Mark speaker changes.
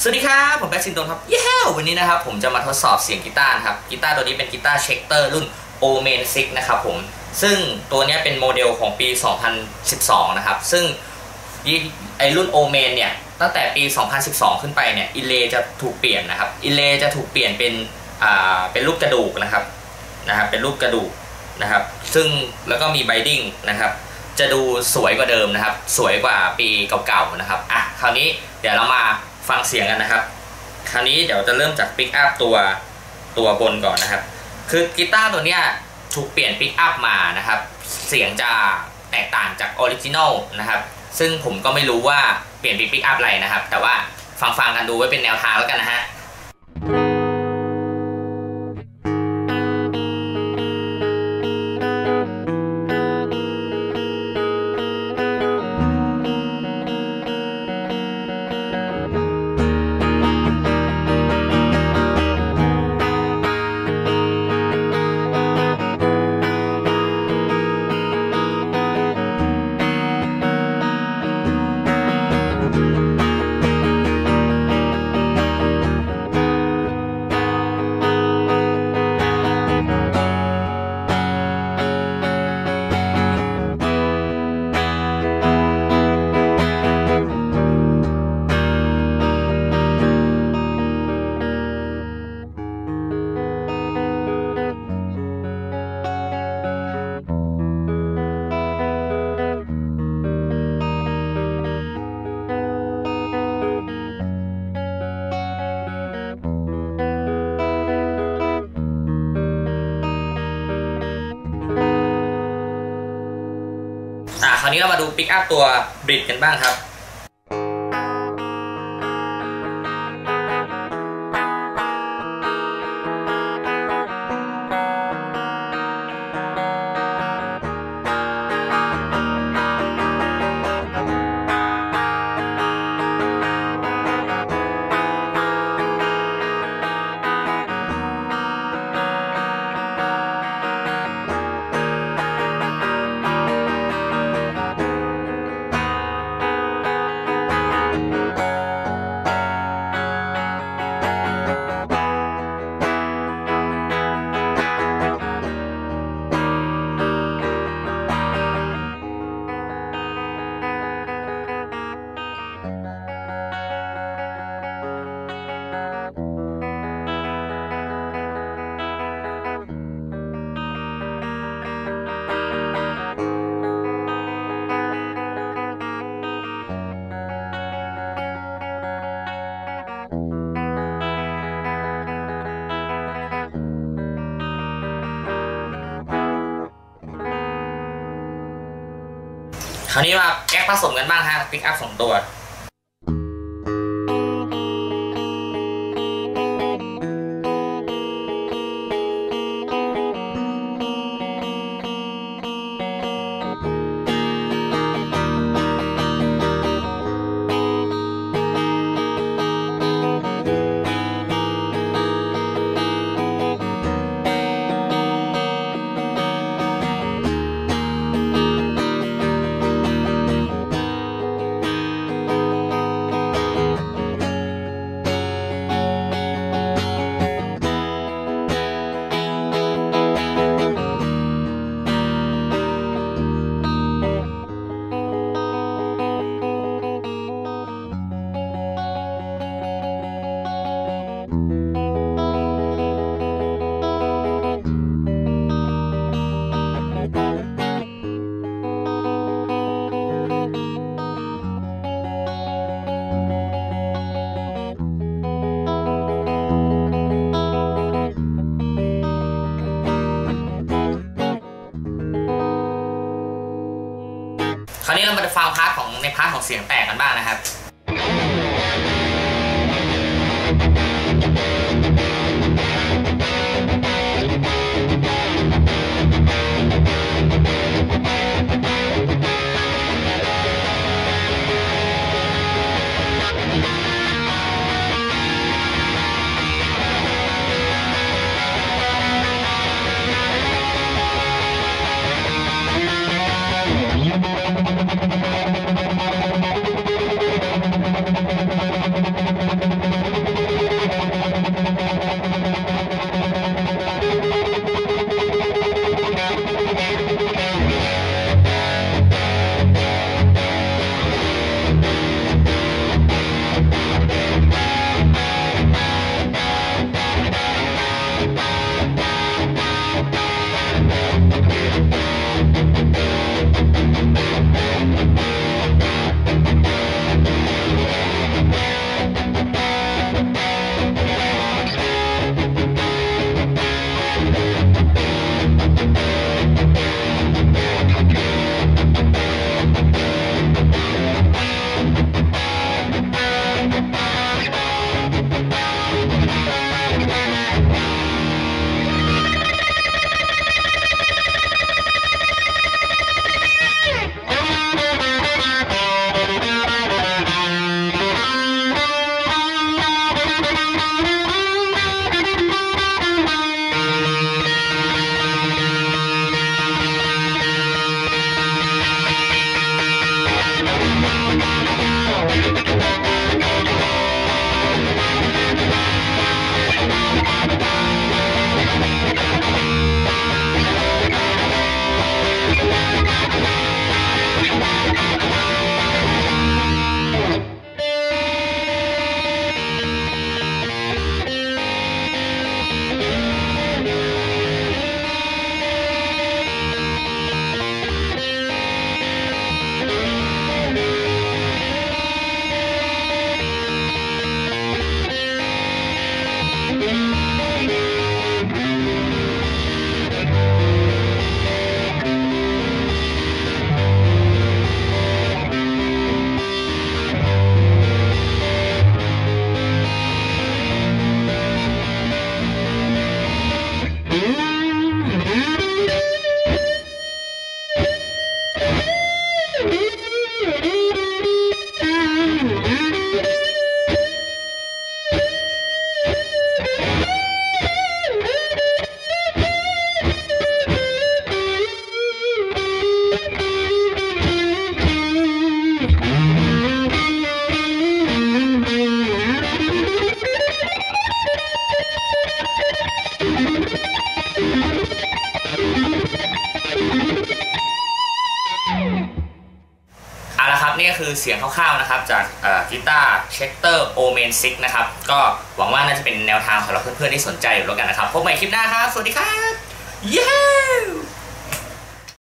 Speaker 1: สวัสดีครับผมแป๊ะซินโดรมครับเย้วันนี้นะครับผมจะมาทดสอบเสียงกีตาร์ครับกีตาร์ตัวนี้เป็นกีตาร์ Schecter รุ่น o m a n 6นะครับผมซึ่งตัวนี้เป็นโมเดลของปี 2012 นะครับ ซึ่งไอรุ่น o m e n เนี่ย ตั้งแต่ปี 2012 ขึ้นไปเนี่ยอิเลจะถูกเปลี่ยนนะครับอิเลจะถูกเปลี่ยนเป็นอ่าเป็นรูปกระดูกนะครับนะครับเป็นรูปกระดูกนะครับ ซึ่งแล้วก็มี binding นะครับจะดูสวยกว่าเดิมนะครับ สวยกว่าปีเก่าๆนะครับอะคราวนี้เดี๋ยวเรามา ฟังเสียงกันนะครับ คราวนี้เดี๋ยวจะเริ่มจากปิกอัพตัวตัวบนก่อนนะครับ คือกีตาร์ตัวเนี้ยถูกเปลี่ยนปิกอัพมานะครับ เสียงจะแตกต่างจาก original นะครับ ซึ่งผมก็ไม่รู้ว่าเปลี่ยนปิกอัพอะไรนะครับ แต่ว่าฟังฟังกันดูไว้เป็นแนวทางแล้วกันนะฮะาวนี้เรามาดูปิกอัพตัวบริดกันบ้างครับ คราวนี้มาแก๊กผสมกันบ้างฮะปิกอัพสองตัว มาฟัง part ของใน part ของเสียงแตกกันบ้างนะครับ ก็คือเสียงคร่าวๆนะครับ จากกีตาร์ Schecter Omen six นะครับ ก็หวังว่าน่าจะเป็นแนวทางสำหรับเพื่อนๆที่สนใจอยู่แล้วกันนะครับ พบใหม่คลิปหน้าครับ สวัสดีครับ เย้